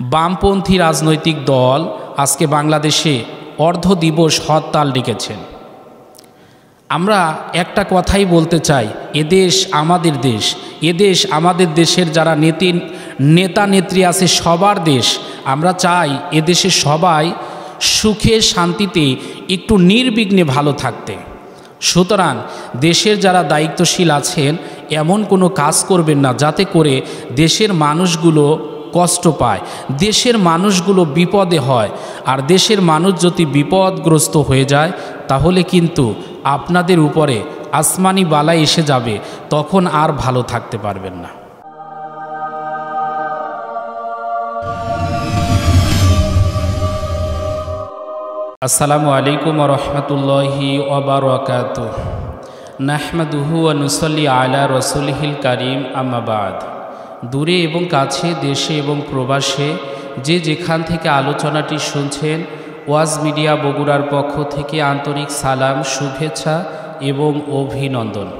বামপন্থী রাজনৈতিক দল আজকে বাংলাদেশে অর্ধ দিবস হরতাল ডেকেছেন। আমরা একটা কথাই বলতে চাই এদেশ আমাদের দেশ এদেশ আমাদের দেশের যারা নেতি, নেতা নেত্রী আছে সবার দেশ। আমরা চাই এদেশে সবাই সুখে, শান্তিতে, একটু নির্বিঘ্নে ভালো থাকতে। সুতরাং দেশের যারা দায়িত্বশীল আছেন, এমন কোনো কাজ করবেন না, যাতে করে দেশের মানুষগুলো কষ্ট পায়। দেশের মানুষগুলো বিপদে হয়। আর দেশের মানুষ যদি বিপদগ্রস্ত হয়ে যায়, তাহলে কিন্তু আপনাদের উপরে আসমানি বালাই এসে যাবে, তখন আর ভালো থাকতে পারবেন না। আসসালামু আলাইকুম রহমতুল্লাহি ওবরাকাত নাহমাদুহু নুসল্লি আলা রসুলহিল করিম আমাবাদ দূরে এবং কাছে, দেশে এবং প্রবাসে, যে যেখান থেকে আলোচনাটি শুনছেন, ওয়াজ মিডিয়া বগুড়ার পক্ষ থেকে আন্তরিক সালাম, শুভেচ্ছা এবং অভিনন্দন।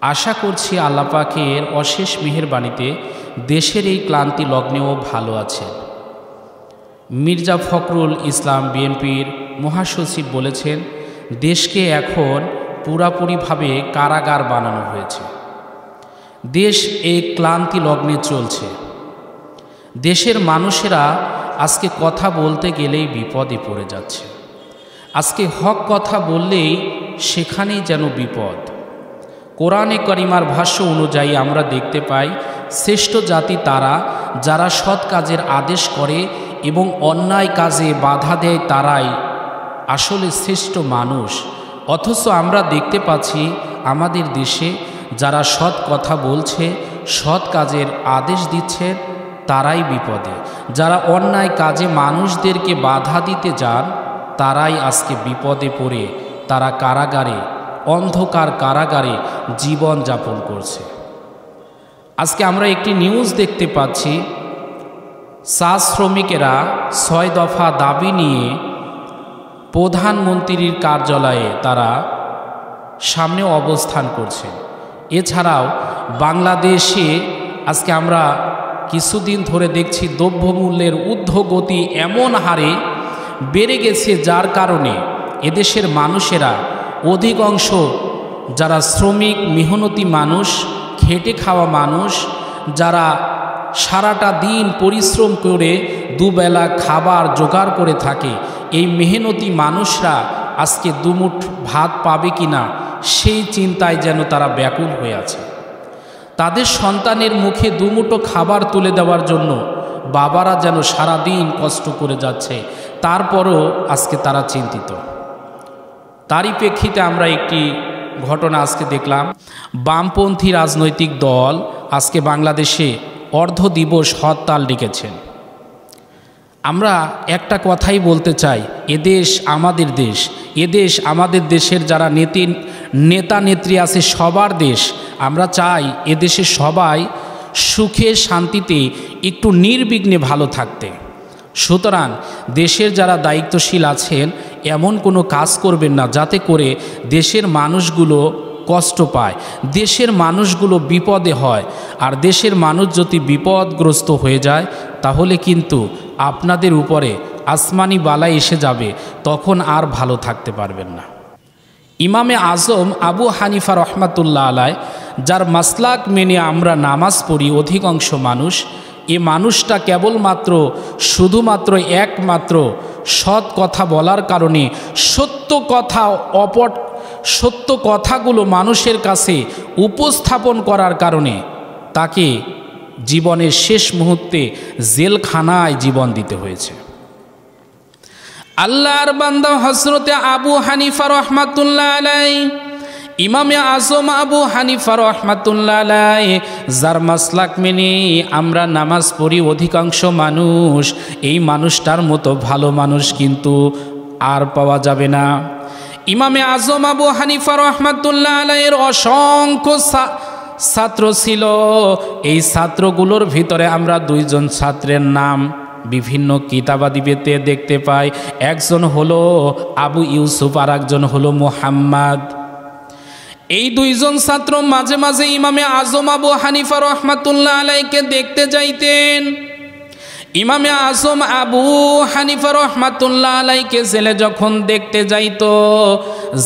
আশা করছি আল্লাপাকের অশেষ মেহেরবাণীতে দেশের এই ক্লান্তি লগ্নেও ভালো আছে। মির্জা ফখরুল ইসলাম বিএনপির মহাসচিব বলেছেন, দেশকে এখন পুরাপুরিভাবে কারাগার বানানো হয়েছে। দেশ এই ক্লান্তি লগ্নে চলছে। দেশের মানুষেরা আজকে কথা বলতে গেলেই বিপদে পড়ে যাচ্ছে। আজকে হক কথা বললেই সেখানেই যেন বিপদ। কোরআনে করিমার ভাষ্য অনুযায়ী আমরা দেখতে পাই, শ্রেষ্ঠ জাতি তারা, যারা সৎ কাজের আদেশ করে এবং অন্যায় কাজে বাধা দেয় তারাই আসলে শ্রেষ্ঠ মানুষ। অথচ আমরা দেখতে পাচ্ছি আমাদের দেশে যারা সৎ কথা বলছে, সৎ কাজের আদেশ দিচ্ছে, তারাই বিপদে। যারা অন্যায় কাজে মানুষদেরকে বাধা দিতে যান, তারাই আজকে বিপদে পড়ে। তারা কারাগারে, অন্ধকার কারাগারে জীবন যাপন করছে। আজকে আমরা একটি নিউজ দেখতে পাচ্ছি। চা শ্রমিকেরা ছয় দফা দাবি নিয়ে প্রধানমন্ত্রীর কার্যালয়ে তারা সামনে অবস্থান করছে এছাড়াও বাংলাদেশে আজকে আমরা কিছুদিন ধরে দেখছি দ্রব্যমূল্যের ঊর্ধ্বগতি এমন হারে বেড়ে গেছে যার কারণে এদেশের মানুষেরা অধিকাংশ যারা শ্রমিক, মেহনতি মানুষ, খেটে খাওয়া মানুষ, যারা সারাটা দিন পরিশ্রম করে দুবেলা খাবার জোগাড় করে থাকে, এই মেহনতি মানুষরা আজকে দুমুঠ ভাত পাবে কি না সেই চিন্তায় যেন তারা ব্যাকুল হয়ে আছে। তাদের সন্তানের মুখে দুমুটো খাবার তুলে দেওয়ার জন্য বাবারা যেন সারা দিন কষ্ট করে যাচ্ছে, তারপরও আজকে তারা চিন্তিত। তারই প্রেক্ষিতে আমরা একটি ঘটনা আজকে দেখলাম। বামপন্থী রাজনৈতিক দল আজকে বাংলাদেশে অর্ধ দিবস হরতাল ডেকেছেন। আমরা একটা কথাই বলতে চাই এদেশ আমাদের দেশ এদেশ আমাদের দেশের যারা নেতি নেতা নেত্রী আছে সবার দেশ। আমরা চাই এদেশে সবাই সুখে, শান্তিতে, একটু নির্বিঘ্নে ভালো থাকতে। সুতরাং দেশের যারা দায়িত্বশীল আছেন, এমন কোনো কাজ করবেন না যাতে করে দেশের মানুষগুলো কষ্ট পায়। দেশের মানুষগুলো বিপদে হয়। আর দেশের মানুষ যদি বিপদগ্রস্ত হয়ে যায়, তাহলে কিন্তু আপনাদের উপরে আসমানি বালাই এসে যাবে। তখন আর ভালো থাকতে পারবেন না। ইমামে আজম আবু হানিফা রহমাতুল্লাহ আলায় যার মাসলাক মেনে আমরা নামাজ পড়ি অধিকাংশ মানুষ, এ মানুষটা কেবলমাত্র, শুধুমাত্র একমাত্র সৎ কথা বলার কারণে সত্য কথা অপট, সত্য কথাগুলো মানুষের কাছে উপস্থাপন করার কারণে তাকে জীবনের শেষ মুহূর্তে জেলখানায় জীবন দিতে হয়েছে। আল্লাহর বান্দা হজরতে আবু হানিফা রহমাতুল্লাহ আলাই ইমামে আজম আবু হানিফা রহমাতুল্লাহ আলাই যার মাসলাক মেনে আমরা নামাজ পড়ি অধিকাংশ মানুষ, এই মানুষটার মতো ভালো মানুষ কিন্তু আর পাওয়া যাবে না। ইমামে আজম আবু হানিফা রহমাতুল্লাহ আলাইয়ের অসংখ্য ছাত্র ছিল। এই ছাত্রগুলোর ভিতরে আমরা দুইজন ছাত্রের নাম। বিভিন্ন কিতাবাদিবেতে দেখতে পাই। একজন হলো আবু ইউসুফ আর একজন হলো মোহাম্মদ। এই দুইজন ছাত্র মাঝে মাঝে ইমামে আজম আবু হানিফা রহমাতুল্লাহ আলাইকে দেখতে যাইতেন। ইমামে আজম আবু হানিফা রহমাতুল্লাহ আলাইকে ছেলে যখন দেখতে যাইত,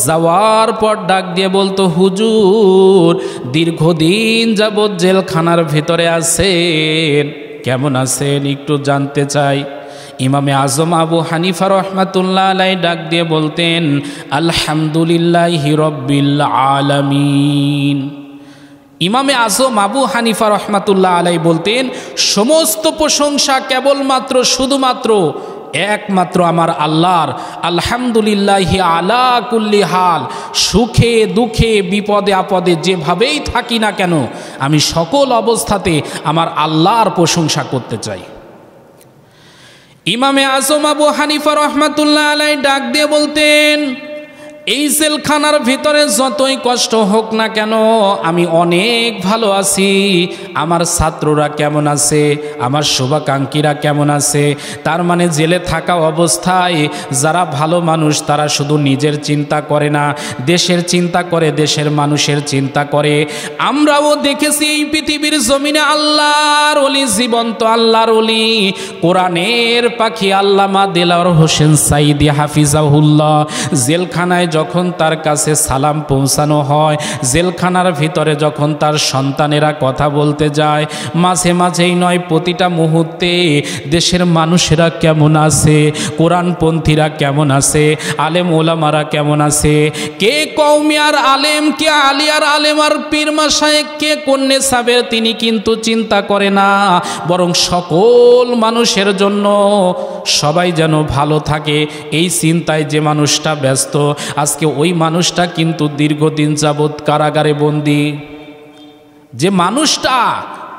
যাওয়ার পর ডাক দিয়ে বলতো, হুজুর, দীর্ঘদিন যাবৎ জেলখানার ভিতরে আছেন। কেমন আছেন একটু জানতে চাই। ইমামে আজম আবু হানিফা রহমাতুল্লাহ আলাই ডাক দিয়ে বলতেন, আলহামদুলিল্লাহ হিরব্বিল আলমিন। ইমামে আজম আবু হানিফা রহমাতুল্লাহ আলাই বলতেন, সমস্ত প্রশংসা কেবলমাত্র, শুধুমাত্র একমাত্র আমার আল্লাহর। আলহামদুলিল্লাহ আলা কুল্লি হাল। সুখে, দুঃখে, বিপদে, আপদে যেভাবেই থাকি না কেন, আমি সকল অবস্থাতে আমার আল্লাহর প্রশংসা করতে চাই। ইমামে আজম আবু হানিফা রহমাতুল্লাহ আলাই ডাক দিয়ে বলতেন এই জেলখানার ভিতরে যতই কষ্ট হোক না কেন, আমি অনেক ভালো আছি। আমার ছাত্ররা কেমন আছে? আমার শুভাকাঙ্ক্ষীরা কেমন আছে? তার মানে জেলে থাকা অবস্থায় যারা ভালো মানুষ, তারা শুধু নিজের চিন্তা করে না, দেশের চিন্তা করে, দেশের মানুষের চিন্তা করে। আমরাও দেখেছি এই পৃথিবীর জমিনে আল্লাহর অলি জীবন্ত আল্লাহর অলি কোরআনের পাখি আল্লামা দেলার হোসেন সাইদি হাফিজাহুল্লাহ, জেলখানায় যখন তার কাছে সালাম পৌঁছানো হয়, জেলখানার ভিতরে যখন তার সন্তানেরা কথা বলতে যায়, মাঝে মাঝেই নয়, প্রতিটা মুহূর্তে দেশের মানুষেরা কেমন আছে, কোরআনপন্থীরা কেমন আছে, আলেম ওলামারা কেমন আছে, কে কৌমিয়ার আলেম, কে আলিয়ার আলেম আর পীর মাসায় কে কন্যে সাবের তিনি কিন্তু চিন্তা করে না, বরং সকল মানুষের জন্য সবাই যেন ভালো থাকে, এই চিন্তায় যে মানুষটা ব্যস্ত, আজকে ওই মানুষটা কিন্তু দীর্ঘদিন যাবৎ কারাগারে বন্দি। যে মানুষটা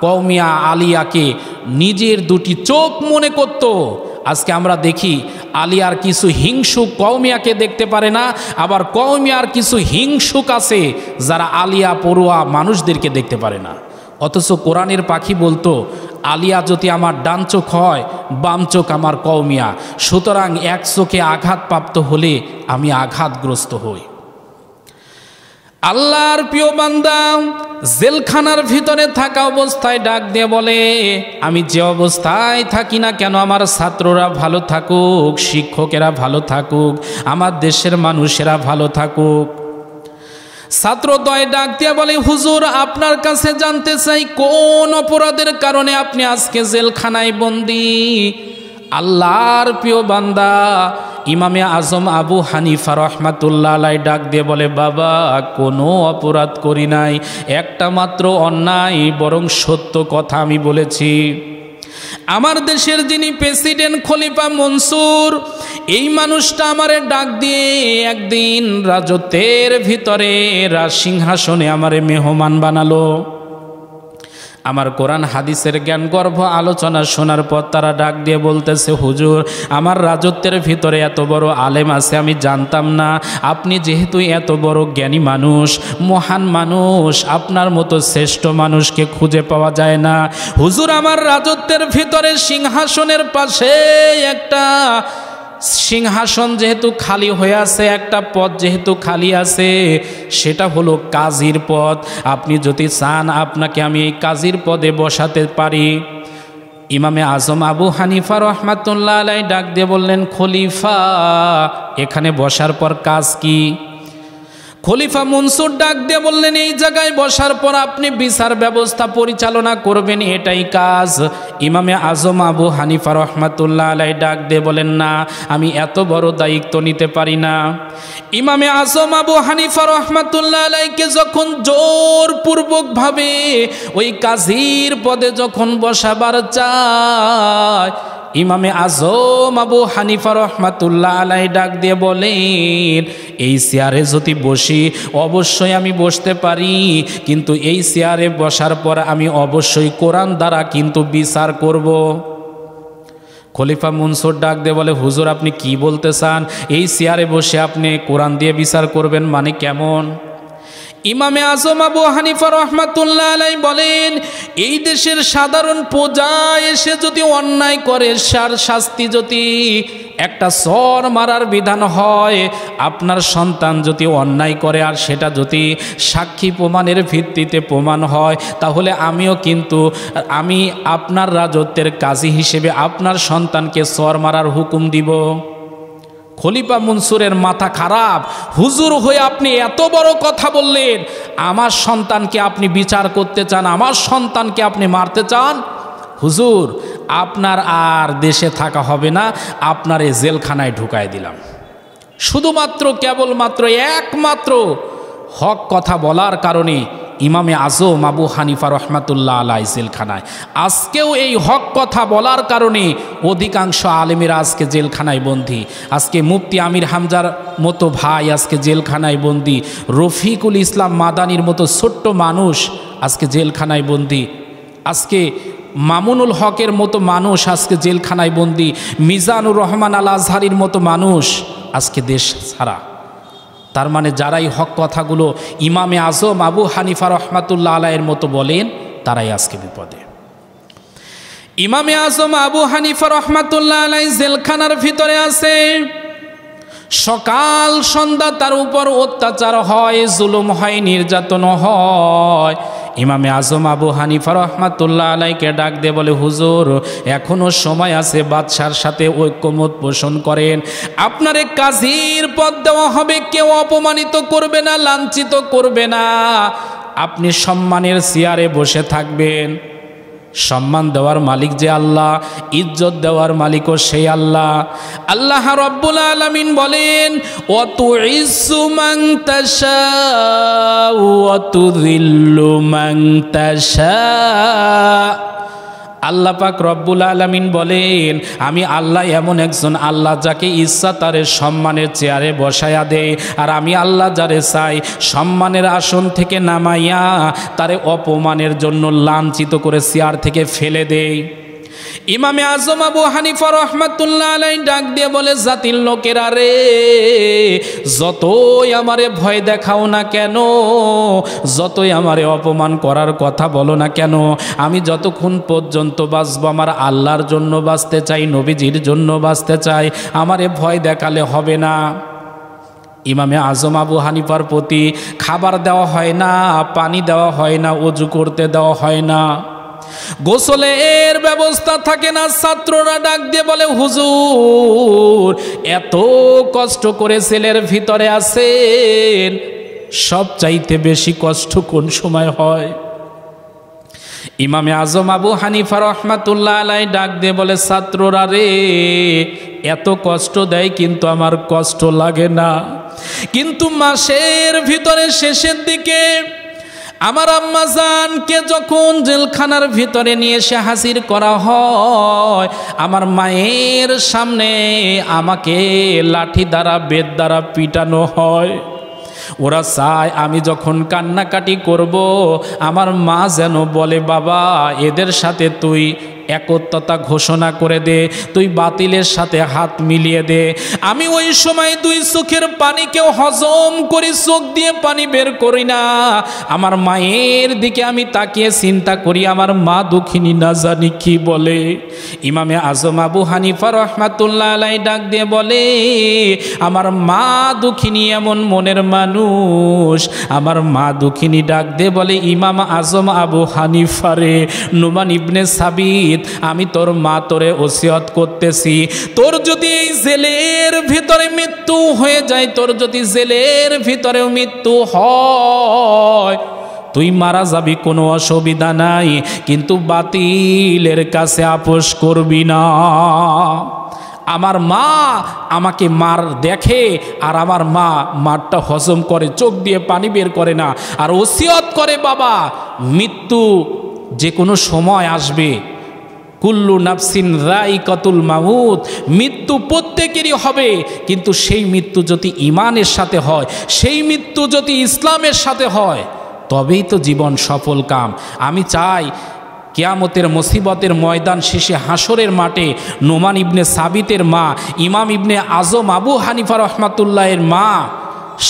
কৌমিয়া আলিয়াকে নিজের দুটি চোখ মনে করত, আজকে আমরা দেখি আলিয়ার কিছু হিংসুক কৌমিয়াকে দেখতে পারে না, আবার কৌমিয়ার কিছু হিংসুক আছে যারা আলিয়া পড়ুয়া মানুষদেরকে দেখতে পারে না। অথচ কোরআনের পাখি বলতো আলিয়া যদি আমার ডান চোখ হয়, বাম চোখ আমার কৌমিয়া সুতরাং এক চোখে আঘাতপ্রাপ্ত হলে আমি আঘাতগ্রস্ত হই। আল্লাহর প্রিয় বান্দা, জেলখানার ভিতরে থাকা অবস্থায় ডাক দিয়ে বলে, আমি যে অবস্থায় থাকি না কেন, আমার ছাত্ররা ভালো থাকুক, শিক্ষকেরা ভালো থাকুক, আমার দেশের মানুষেরা ভালো থাকুক। ছাত্রদয় ডাক দিয়ে বলে, হুজুর, আপনার কাছে জানতে চাই, কোন অপরাধের কারণে আপনি আজকে জেলখানায় বন্দি? আল্লাহর প্রিয় বান্দা, ইমামে আজম আবু হানিফা রহমাতুল্লাহ আলাই ডাক দিয়ে বলে, বাবা, কোনো অপরাধ করি নাই। একটা মাত্র অন্যায়, বরং সত্য কথা আমি বলেছি। আমার দেশের যিনি প্রেসিডেন্ট খলিফা মনসুর, এই মানুষটা আমারে ডাক দিয়ে একদিন রাজত্বের ভিতরে রাজ সিংহাসনে আমারে মেহমান বানালো। আমার কোরআন হাদিসের জ্ঞান গর্ভ আলোচনা শোনার পর তারা ডাক দিয়ে বলতেছে, হুজুর, আমার রাজত্বের ভিতরে এত বড় আলেম আছে, আমি জানতাম না। আপনি যেহেতু এত বড় জ্ঞানী মানুষ, মহান মানুষ, আপনার মতো শ্রেষ্ঠ মানুষকে খুঁজে পাওয়া যায় না। হুজুর, আমার রাজত্বের ভিতরে সিংহাসনের পাশে একটা সিংহাসন যেহেতু খালি হয়ে আছে, একটা পদ যেহেতু খালি আছে, সেটা হলো কাজীর পদ আপনি যদি চান আপনাকে আমি এই কাজীর পদে বসাতে পারি। ইমামে আজম আবু হানিফা রহমাতুল্লাহ আলাই ডাক দিয়ে বললেন, খলিফা, এখানে বসার পর কাজ কি? খলিফা মনসুর ডাক দিয়ে বললেন, এই জায়গায় বসার পর আপনি বিচার ব্যবস্থা পরিচালনা করবেন, এটাই কাজ। ইমামে আজম আবু হানিফা রহমাতুল্লাহ আলাই ডাক দিয়ে বলেন, না, আমি এত বড় দায়িত্ব নিতে পারি না। ইমামে আজম আবু হানিফা রহমাতুল্লাহ আলাইকে যখন জোরপূর্বকভাবে ওই কাজীর পদে যখন বসাবার চায় ইমামে আজম আবু হানিফা রহমাতুল্লাহ আলাই ডাক দিয়ে বলেন, এই চেয়ারে যদি বসি, অবশ্যই আমি বসতে পারি। কিন্তু এই চেয়ারে বসার পর আমি অবশ্যই কোরআন দ্বারা কিন্তু বিচার করব। খলিফা মনসুর ডাক দিয়ে বলে, হুজুর, আপনি কি বলতে চান? এই চেয়ারে বসে আপনি কোরআন দিয়ে বিচার করবেন মানে কেমন? ইমামে আজম আবু হানিফা রহমাতুল্লাহ আলাই বলেন, এই দেশের সাধারণ প্রজা এসে যদি অন্যায় করে, সার শাস্তি যদি একটা সর মারার বিধান হয়, আপনার সন্তান যদি অন্যায় করে আর সেটা যদি সাক্ষী প্রমাণের ভিত্তিতে প্রমাণ হয়, তাহলে আমিও কিন্তু, আমি আপনার রাজত্বের কাজী হিসেবে আপনার সন্তানকে সর মারার হুকুম দিব। খলিফা মনসুরের মাথা খারাপ। হুজুর হয়ে আপনি এত বড় কথা বললেন, আমার সন্তানকে আপনি বিচার করতে চান, আমার সন্তানকে আপনি মারতে চান? হুজুর, আপনার আর দেশে থাকা হবে না, আপনার এই জেলখানায় ঢুকায় দিলাম। শুধুমাত্র কেবলমাত্র একমাত্র হক কথা বলার কারণে ইমামে আজম আবু হানিফা রহমাতুল্লাহ আলাই জেলখানায়। আজকেও এই হক কথা বলার কারণে অধিকাংশ আলেমেরা আজকে জেলখানায় বন্দী। আজকে মুফতি আমির হামজার মতো ভাই আজকে জেলখানায় বন্দী। রফিকুল ইসলাম মাদানির মতো ছোট্ট মানুষ আজকে জেলখানায় বন্দী। আজকে মামুনুল হকের মতো মানুষ আজকে জেলখানায় বন্দী। মিজানুর রহমান আল আজহারির মতো মানুষ আজকে দেশ ছাড়া। তার মানে যারাই হক কথাগুলো ইমামে আজম আবু হানিফা রহমাতুল্লাহ আলাইয়ের মতো বলেন, তারাই আজকে বিপদে। ইমামে আজম আবু হানিফা রহমাতুল্লাহ আলাই জেলখানার ভিতরে আছে। সকাল সন্ধ্যা তার উপর অত্যাচার হয়, জুলুম হয়, নির্যাতন হয়। ইমামে আজম আবু হানিফা রহমাতুল্লাহ আলাইকে ডাক দে বলে, হুজুর এখনও সময় আছে, বাদশার সাথে ঐক্যমত পোষণ করেন। আপনার কাজীর পদ দেওয়া হবে, কেউ অপমানিত করবে না, লাঞ্ছিত করবে না। আপনি সম্মানের চেয়ারে বসে থাকবেন। সম্মান দেওয়ার মালিক যে আল্লাহ, ইজ্জত দেওয়ার মালিকও সেই আল্লাহ। আল্লাহ রব্বুল আলমিন বলেন অতু ইসু মাংতাসা অত মাংতাসা আল্লাহ পাক রব্বুল আলমিন বলেন, আমি আল্লাহ এমন একজন আল্লাহ যাকে ইচ্ছা তার সম্মানের চেয়ারে বসায়া দেয় আর আমি আল্লাহ যারে চাই সম্মানের আসন থেকে নামাইয়া তারে অপমানের জন্য লাঞ্ছিত করে চেয়ার থেকে ফেলে দেয় ইমামে আজম আবু হানিফা রহমাতুল্লাহ আলাই ডাক দিয়ে বলে, জাতির লোকেরা রে, যতই আমারে ভয় দেখাও না কেন, যতই আমারে অপমান করার কথা বলো না কেন, আমি যতক্ষণ পর্যন্ত বাঁচবো, আমার আল্লাহর জন্য বাঁচতে চাই, নবীজির জন্য বাঁচতে চাই, আমারে ভয় দেখালে হবে না। ইমামে আজম আবু হানিফার প্রতি খাবার দেওয়া হয় না, পানি দেওয়া হয় না অজু করতে দেওয়া হয় না। গোসলের ব্যবস্থা থাকে না, ছাত্ররা ডাক দিয়ে বলে, হুজুর, এত কষ্ট করে ছেলের ভিতরে আছেন সব চাইতে বেশি কষ্ট কোন সময় হয়? ইমামে আজম আবু হানিফা রহমাতুল্লাহ আলাই ডাক দিয়ে বলে, ছাত্ররা রে, এত কষ্ট দেয় কিন্তু আমার কষ্ট লাগে না। কিন্তু মাসের ভিতরে শেষের দিকে আমার আম্মাজানকে যখন জেলখানার ভিতরে নিয়ে এসে হাজির করা হয়, আমার মায়ের সামনে আমাকে লাঠি দ্বারা বেদ দ্বারা পিটানো হয়। ওরা চায়, আমি যখন কান্নাকাটি করব, আমার মা যেন বলে, বাবা, এদের সাথে তুই একত্রতা ঘোষণা করে দে, তুই বাতিলের সাথে হাত মিলিয়ে দে। আমি ওই সময় দুই চোখের পানিকেও হজম করি চোখ দিয়ে পানি বের করি না। আমার মায়ের দিকে আমি তাকিয়ে চিন্তা করি, আমার মা দুঃখিনী না জানি কি বলে। ইমামে আজম আবু হানিফা রহমাতুল্লাহ আলাই ডাক দিয়ে বলে, আমার মা দুঃখিনী এমন মনের মানুষ। আমার মা দুঃখিনী ডাক দিয়ে বলে, ইমাম আজম আবু হানিফারে নুমান ইবনে সাবিদ আমি তোর মা তোরে ওসিয়ত করতেছি। তোর যদি এই জেলের ভিতরে মৃত্যু হয়ে যায়, তোর যদি জেলের ভিতরেও মৃত্যু হয়, তুই মারা যাবি, কোনো অসুবিধা নাই, কিন্তু বাতিলের কাছে আপোষ করবি না। আমার মা আমাকে মার দেখে, আর আমার মা মারটা হজম করে, চোখ দিয়ে পানি বের করে না। আর ওসিয়ত করে, বাবা, মৃত্যু যে কোনো সময় আসবে। কুল্লু নাফসিন রাই কতুল মাহুদ মৃত্যু প্রত্যেকেরই হবে, কিন্তু সেই মৃত্যু যদি ইমানের সাথে হয়, সেই মৃত্যু যদি ইসলামের সাথে হয়, তবেই তো জীবন সফল কাম। আমি চাই কেয়ামতের মুসিবতের ময়দান শেষে হাসরের মাঠে নোমান ইবনে সাবিতের মা, ইমাম ইবনে আজম আবু হানিফা রহমাতুল্লাহের মা,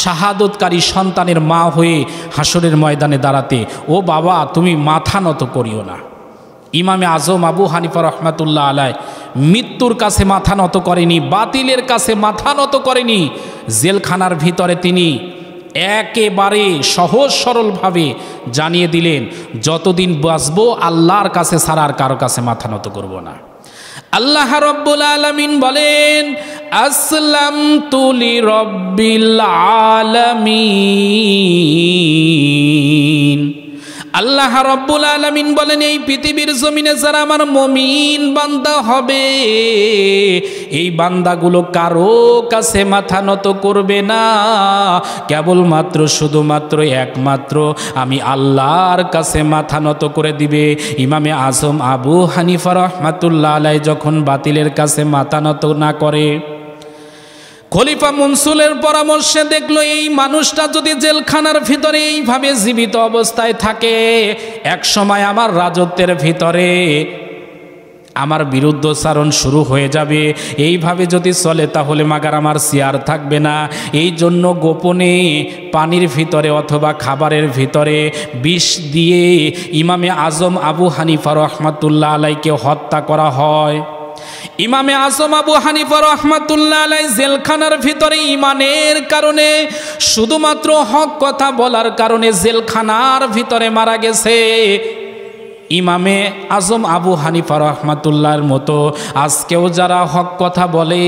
শাহাদতকারী সন্তানের মা হয়ে হাসরের ময়দানে দাঁড়াতে, ও বাবা, তুমি মাথা নত করিও না। ইমামে আজম আবু হানিফা রহমাতুল্লাহ আলায় মৃত্যুর কাছে মাথা নত করেনি, বাতিলের কাছে মাথা নত করেনি। জেলখানার ভিতরে তিনি একেবারে সহজ সরলভাবে জানিয়ে দিলেন, যতদিন বাঁচবো, আল্লাহর কাছে ছাড়ার কারও কাছে মাথা নত করব না। আল্লাহ রব্বুল আলমিন বলেন আসলাম তুলি রব্বিল আলমিন। আল্লাহ রব্বুল আলমিন বলেন, এই পৃথিবীর জমিনে যারা আমার মমিন বান্দা হবে, এই বান্দাগুলো কারও কাছে মাথা নত করবে না। কেবলমাত্র, শুধুমাত্র, একমাত্র আমি আল্লাহর কাছে মাথা নত করে দিবে। ইমামে আজম আবু হানিফা রহমাতুল্লাহ আলাই যখন বাতিলের কাছে মাথা নত না করে খলিফা মনসুলের পরামর্শে দেখল, এই মানুষটা যদি জেলখানার ভিতরে এইভাবে জীবিত অবস্থায় থাকে, এক সময় আমার রাজত্বের ভিতরে আমার বিরুদ্ধচারণ শুরু হয়ে যাবে। এইভাবে যদি চলে, তাহলে মাগার আমার চেয়ার থাকবে না। এই জন্য গোপনে পানির ভিতরে অথবা খাবারের ভিতরে বিষ দিয়ে ইমামে আজম আবু হানিফা রহমাতুল্লাহ আলাইকে হত্যা করা হয়। ইমামে আসম আবু হানিফা রহমাতুল্লাহ আলাই জেলখানার ভিতরে ইমানের কারণে শুধুমাত্র হক কথা বলার কারণে জেলখানার ভিতরে মারা গেছে। ইমামে আজম আবু হানিফা রহমাতুল্লাহর মতো। আজকেও যারা হক কথা বলে,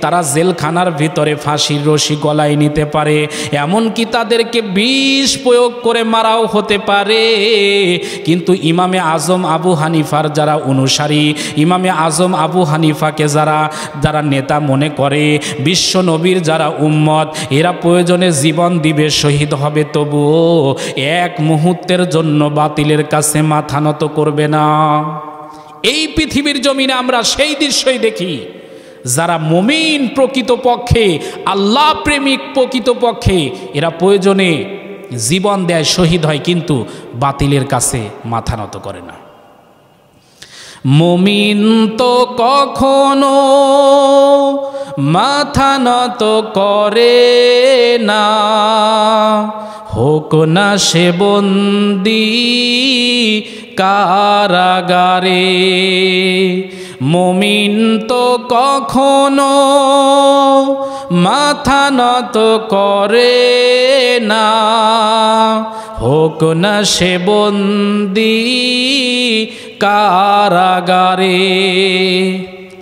তারা জেলখানার ভিতরে ফাঁসির রশি গলায় নিতে পারে। এমনকি তাদেরকে বিষ প্রয়োগ করে মারাও হতে পারে। কিন্তু ইমামে আজম আবু হানিফার যারা অনুসারী, ইমামে আজম আবু হানিফাকে যারা যারা নেতা মনে করে, বিশ্ব নবীর যারা উম্মত, এরা প্রয়োজনে জীবন দিবে, শহীদ হবে। তবুও এক মুহূর্তের জন্য বাতিলের কাছে মাথা নত করবে না। এই পৃথিবীর জমিনে আমরা সেই দৃশ্যই দেখি, যারা মমিন প্রকৃত পক্ষে আল্লাহ প্রেমিক প্রকৃত পক্ষে এরা প্রয়োজনে জীবন দেয়, শহীদ হয়, কিন্তু বাতিলের কাছে মাথা নত করে না। মমিন তো কখনো মাথা নত করে না। হোক না সে বন্দি কারাগারে। মমিন তো কখনো মাথা নত করে না। হোক না সে বন্দি কারাগারে।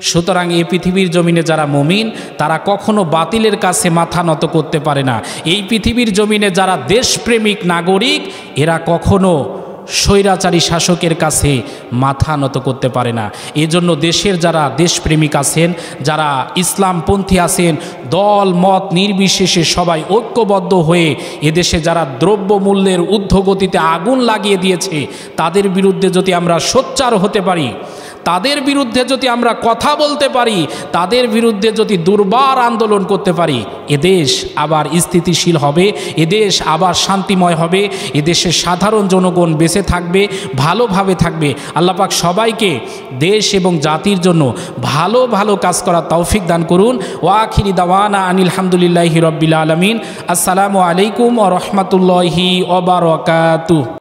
সুতরাং এই পৃথিবীর জমিনে যারা মমিন, তারা কখনো বাতিলের কাছে মাথা নত করতে পারে না। এই পৃথিবীর জমিনে যারা দেশপ্রেমিক নাগরিক, এরা কখনো স্বৈরাচারী শাসকের কাছে মাথা নত করতে পারে না। এজন্য দেশের যারা দেশপ্রেমিক আছেন, যারা ইসলামপন্থী আছেন, দল, মত নির্বিশেষে সবাই ঐক্যবদ্ধ হয়ে এদেশে যারা দ্রব্য মূল্যের ঊর্ধ্বগতিতে আগুন লাগিয়ে দিয়েছে, তাদের বিরুদ্ধে যদি আমরা সোচ্চার হতে পারি তাদের বিরুদ্ধে যদি আমরা কথা বলতে পারি, তাদের বিরুদ্ধে যদি দুর্বার আন্দোলন করতে পারি, এদেশ আবার স্থিতিশীল হবে, এদেশ আবার শান্তিময় হবে, এদেশের সাধারণ জনগণ বেঁচে থাকবে, ভালোভাবে থাকবে। আল্লাপাক সবাইকে দেশ এবং জাতির জন্য ভালো ভালো কাজ করার তৌফিক দান করুন। ওয়াখিরি দাওয়ানা আনিল হামদুলিল্লাহি রব্বিল আলমিন। আসসালামু আলাইকুম ও রহমতুল্লাহি ওবরকাতু